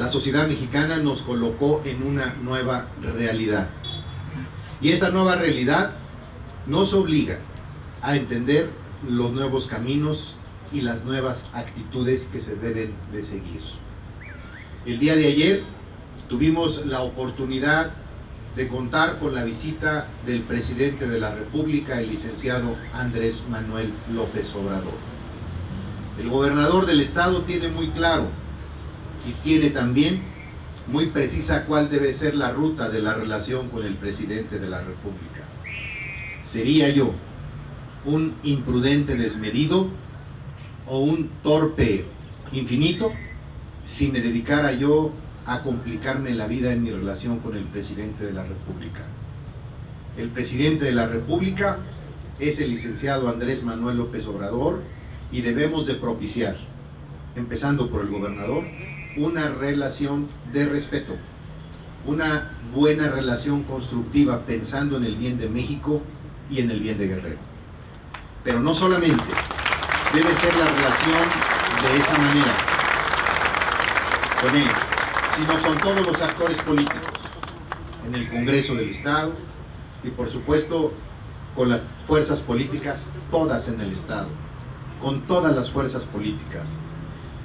la sociedad mexicana nos colocó en una nueva realidad. Y esta nueva realidad nos obliga a entender los nuevos caminos y las nuevas actitudes que se deben de seguir. El día de ayer tuvimos la oportunidad de contar con la visita del presidente de la República, el licenciado Andrés Manuel López Obrador. El gobernador del estado tiene muy claro y tiene también muy precisa cuál debe ser la ruta de la relación con el presidente de la República. Sería yo un imprudente desmedido o un torpe infinito si me dedicara yo a complicarme la vida en mi relación con el presidente de la República. El presidente de la República es el licenciado Andrés Manuel López Obrador y debemos de propiciar, empezando por el gobernador, una relación de respeto, una buena relación constructiva pensando en el bien de México y en el bien de Guerrero. Pero no solamente debe ser la relación de esa manera con él, sino con todos los actores políticos, en el Congreso del Estado y por supuesto con las fuerzas políticas, todas en el Estado, con todas las fuerzas políticas.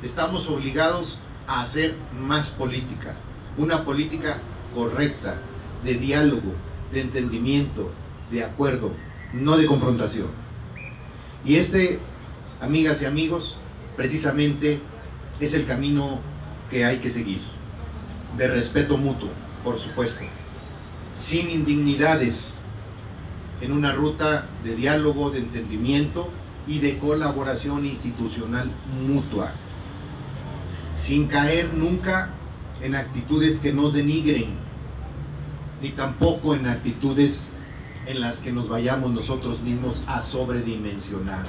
Estamos obligados a hacer más política, una política correcta, de diálogo, de entendimiento, de acuerdo, no de confrontación. Y este, amigas y amigos, precisamente es el camino que hay que seguir, de respeto mutuo, por supuesto, sin indignidades, en una ruta de diálogo, de entendimiento y de colaboración institucional mutua sin caer nunca en actitudes que nos denigren, ni tampoco en actitudes en las que nos vayamos nosotros mismos a sobredimensionar.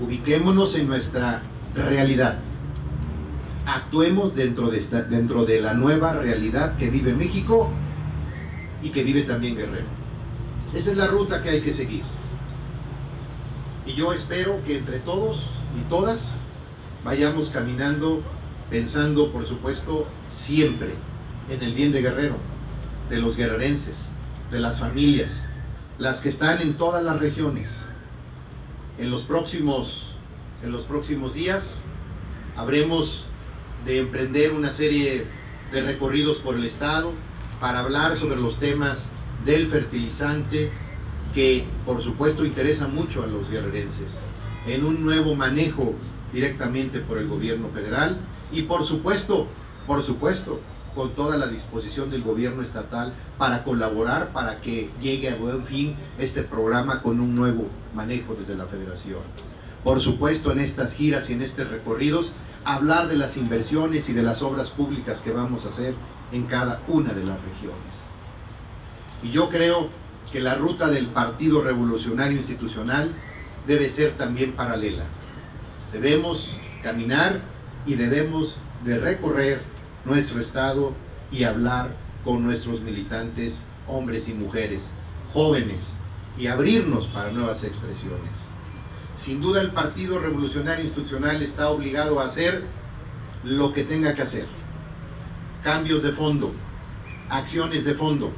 Ubiquémonos en nuestra realidad. Actuemos dentro de, esta, dentro de la nueva realidad que vive México y que vive también Guerrero. Esa es la ruta que hay que seguir. Y yo espero que entre todos y todas vayamos caminando pensando, por supuesto, siempre en el bien de Guerrero, de los guerrerenses, de las familias, las que están en todas las regiones. En los próximos, en los próximos días habremos de emprender una serie de recorridos por el estado para hablar sobre los temas del fertilizante que por supuesto interesa mucho a los guerrerenses en un nuevo manejo directamente por el gobierno federal y por supuesto, por supuesto, con toda la disposición del gobierno estatal para colaborar para que llegue a buen fin este programa con un nuevo manejo desde la federación. Por supuesto, en estas giras y en estos recorridos, hablar de las inversiones y de las obras públicas que vamos a hacer en cada una de las regiones. Y yo creo que la ruta del Partido Revolucionario Institucional debe ser también paralela. Debemos caminar y debemos de recorrer nuestro estado y hablar con nuestros militantes, hombres y mujeres, jóvenes, y abrirnos para nuevas expresiones. Sin duda el Partido Revolucionario Institucional está obligado a hacer lo que tenga que hacer. Cambios de fondo, acciones de fondo,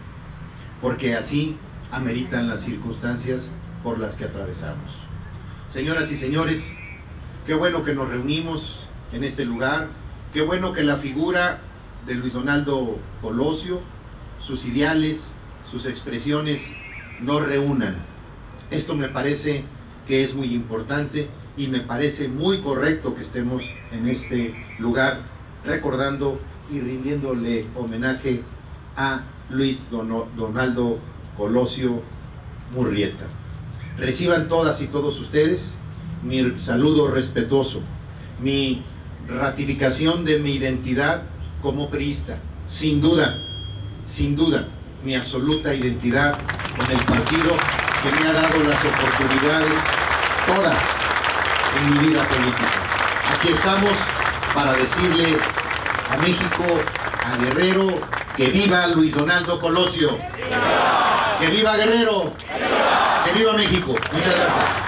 porque así ameritan las circunstancias por las que atravesamos. Señoras y señores, Qué bueno que nos reunimos en este lugar. Qué bueno que la figura de Luis Donaldo Colosio, sus ideales, sus expresiones nos reúnan. Esto me parece que es muy importante y me parece muy correcto que estemos en este lugar recordando y rindiéndole homenaje a Luis Donaldo Colosio Murrieta. Reciban todas y todos ustedes mi saludo respetuoso, mi ratificación de mi identidad como priista. Sin duda, sin duda, mi absoluta identidad con el partido que me ha dado las oportunidades todas en mi vida política. Aquí estamos para decirle a México, a Guerrero, que viva Luis Donaldo Colosio. Que viva Guerrero. Viva México. Muchas gracias.